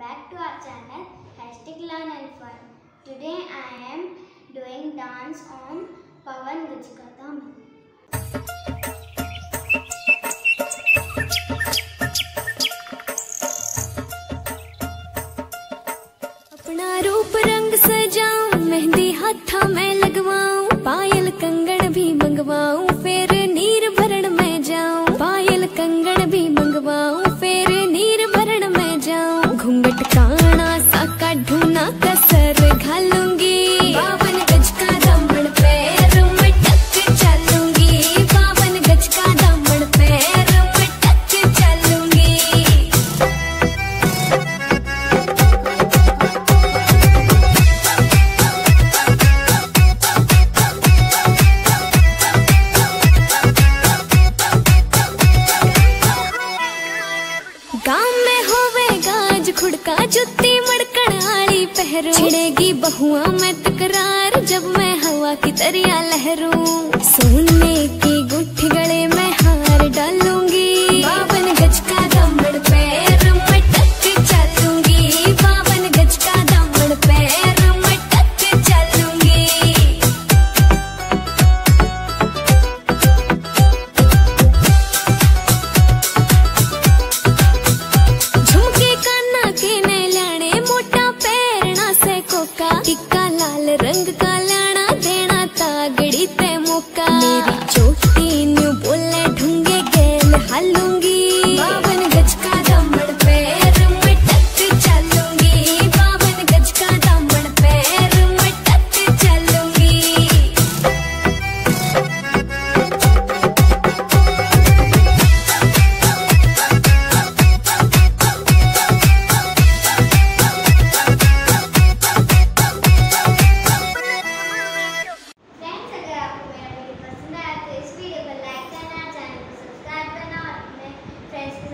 back to our channel Hashtag Learn and Fun. Today I am doing dance on Pavan Gajkadam. अपना रूप रंग सजाऊं मेहंदी हाथा मैं लगवाऊं पायल कंगन भी मंगवाऊं फिर नीर शाम में होवे गाज, खुड़का, जुत्ती मड़कड़ाली पहरू। छिड़ेगी बहुआ में तकरार, जब मैं हवा की तरिया लहरू। सोने की tocar.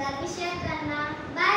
का विषय करना। बाय।